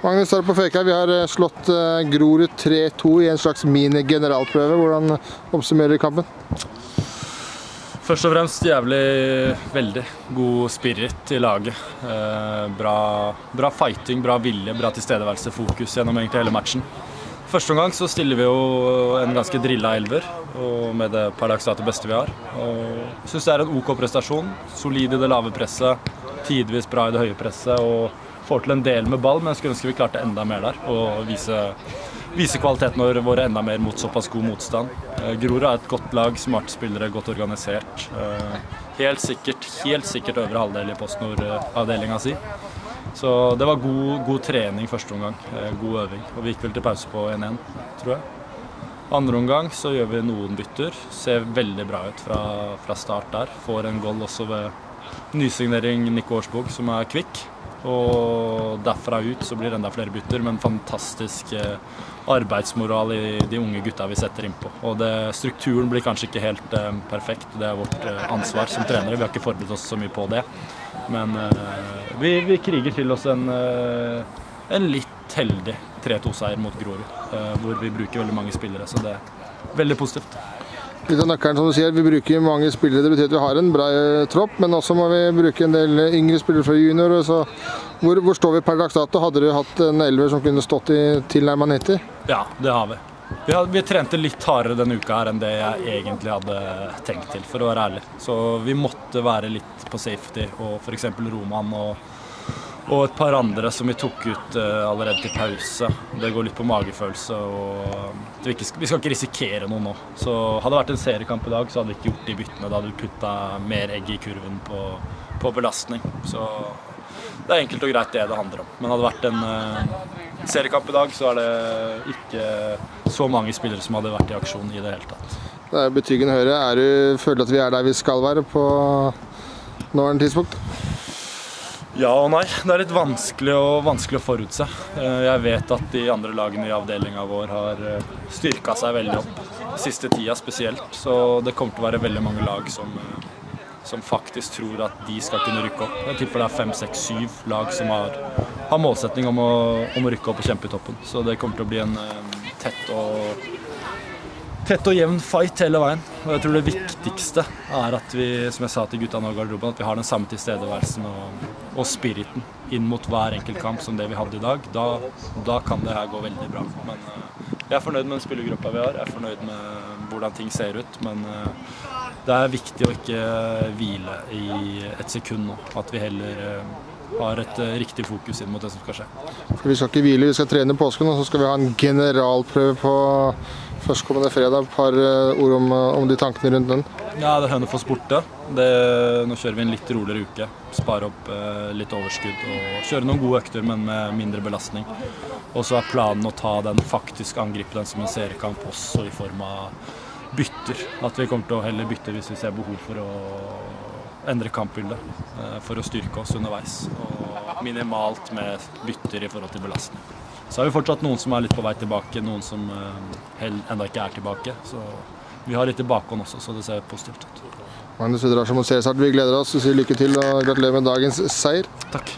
Magnus er på Føyka. Vi har eh, slått eh, Grorud 3-2 i en slags mini-generalprøve. Hvordan oppsummerer du kampen? Først og fremst jævlig veldig god spirit i laget. Eh, bra, bra, fighting, bra vilje, bra tilstedeværelse, fokus gjennom egentlig hele matchen. Første omgang så stiller vi jo en ganske drilla elver, og med det per dags dato beste vi har. Og Syns det er en OK prestasjon. Solid i det lave presset, tidvis bra i det høye presset. og får til en del med ball, men jeg skulle ønske vi klarte enda mer der. Og vise, vise kvaliteten våre enda mer mot såpass god motstand. Eh, Grorud er et godt lag, smarte spillere, godt organisert. Eh, helt sikkert, helt sikkert øvre halvdel i PostNord-avdelinga si. Så det var god, god trening første omgang. Eh, god øving. Og vi gikk vel til pause på 1-1, tror jeg. Andre omgang så gjør vi noen bytter. Ser veldig bra ut fra, fra start der. Får en goal også ved nysignering Nico Årsbog, som er kvikk. Og derfra ut så blir det enda flere bytter, men fantastisk eh, arbeidsmoral i de unge gutta vi setter innpå. Og det, strukturen blir kanskje ikke helt eh, perfekt, det er vårt eh, ansvar som trenere. Vi har ikke forberedt oss så mye på det. Men eh, vi, vi, kriger til oss en, eh, en litt heldig 3-2-seier mot Grorud, eh, hvor vi bruker veldig mange spillere. Så det er veldig positivt. Litt av nøkkelen, som du sier, Vi bruker mange spillere. Det betyr at vi har en bra eh, tropp, men også må vi bruke en del yngre spillere fra junior. Så hvor, hvor, står vi per dags dato? Hadde du hatt en elver som kunne stått i tilnærma 90? Ja, det har vi. Vi, har, vi, trente litt hardere denne uka her enn det jeg egentlig hadde tenkt til, for å være ærlig. Så vi måtte være litt på safety, og f.eks. Roman og og et par andre som vi tok ut uh, allerede til pause. Det går litt på magefølelse. og vi, skal ikke risikere noe nå. Så Hadde det vært en seriekamp i dag, så hadde vi ikke gjort de byttene. Da hadde vi putta mer egg i kurven på, på, belastning. Så det er enkelt og greit det det handler om. Men hadde det vært en uh, seriekamp i dag, så er det ikke så mange spillere som hadde vært i aksjon i det hele tatt. Det er betryggende å høre. Er du, føler du at vi er der vi skal være på nåværende tidspunkt? Ja og nei. Det er litt vanskelig, og, vanskelig å forutse. Eh, jeg vet at de andre lagene i avdelinga vår har eh, styrka seg veldig opp siste tida spesielt. Så det kommer til å være veldig mange lag som, eh, som faktisk tror at de skal kunne rykke opp. Jeg tipper det er fem, seks, syv lag som har, har målsetning om å, om å, rykke opp og kjempe i toppen. Så det kommer til å bli en tett og tett og jevn fight hele veien. Og jeg tror det viktigste er at vi, som jeg sa til gutta nå i garderoben, at vi har den samme tilstedeværelsen og, og, spiriten inn mot hver enkelt kamp som det vi hadde i dag. Da, da kan det her gå veldig bra. Men uh, jeg er fornøyd med den spillergruppa vi har. Jeg er fornøyd med hvordan ting ser ut. Men uh, det er viktig å ikke hvile i et sekund nå. At vi heller uh, har et riktig fokus inn mot det som skal skje. Vi skal ikke hvile, vi skal trene påsken, og så skal vi ha en generalprøve på førstkommende fredag. Et par eh, ord om, eh, om, de tankene rundt den? Ja, det er Hønefoss borte. Det, nå kjører vi en litt roligere uke. Spare opp eh, litt overskudd og kjøre noen gode økter, men med mindre belastning. Og så er planen å ta den faktisk angripe den som en seriekamp også i form av bytter. At vi kommer til å heller bytte hvis vi ser behov for å endre kampbildet. Eh, for å styrke oss underveis. Og minimalt med bytter i forhold til belastning. Så har vi fortsatt noen som er litt på vei tilbake, noen som uh, ennå ikke er tilbake. Så vi har litt i bakhånd også, så det ser positivt ut. Magnus Udrasjom og Cæsar, vi gleder oss. Vi sier lykke til og gratulerer med dagens seier. Takk.